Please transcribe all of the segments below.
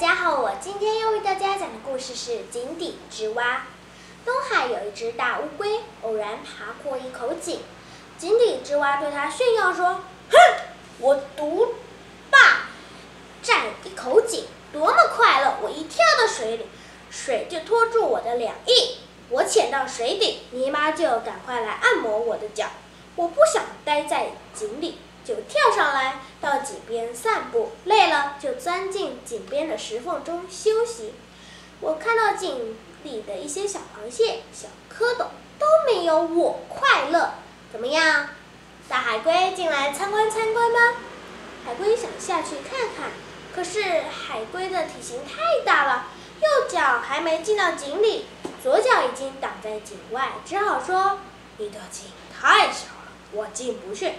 大家好，我今天要为大家讲的故事是《井底之蛙》。东海有一只大乌龟，偶然爬过一口井。井底之蛙对它炫耀说：“哼，我独霸占一口井，多么快乐！我一跳到水里，水就拖住我的两翼。我潜到水底，泥妈就赶快来按摩我的脚。我不想待在井里。”就跳上来，到井边散步，累了就钻进井边的石缝中休息。我看到井里的一些小螃蟹、小蝌蚪都没有我快乐。怎么样？大海龟进来参观参观吗？海龟想下去看看，可是海龟的体型太大了，右脚还没进到井里，左脚已经挡在井外，只好说：“你的井太小了，我进不去。”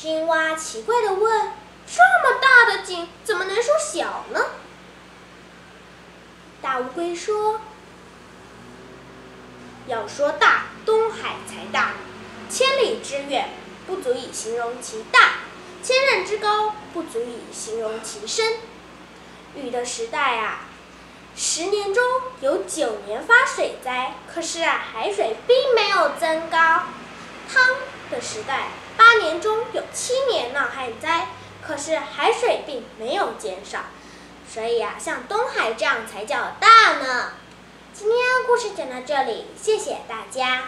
青蛙奇怪地问：“这么大的井，怎么能说小呢？”大乌龟说：“要说大，东海才大，千里之远不足以形容其大，千仞之高不足以形容其深。禹的时代啊，十年中有九年发水灾，可是啊，海水并没有增高。汤的时代。”八年中有七年闹旱灾，可是海水并没有减少，所以啊，像东海这样才叫大呢。今天故事讲到这里，谢谢大家。